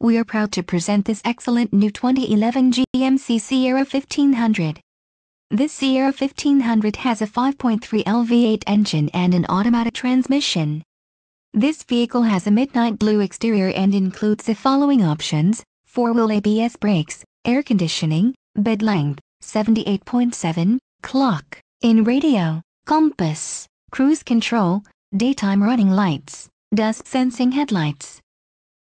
we are proud to present this excellent new 2011 GMC Sierra 1500. This Sierra 1500 has a 5.3L V8 engine and an automatic transmission. This vehicle has a midnight blue exterior and includes the following options, 4-wheel ABS brakes, air conditioning, bed length, 78.7, clock, in radio, compass, cruise control, daytime running lights, dusk sensing headlights.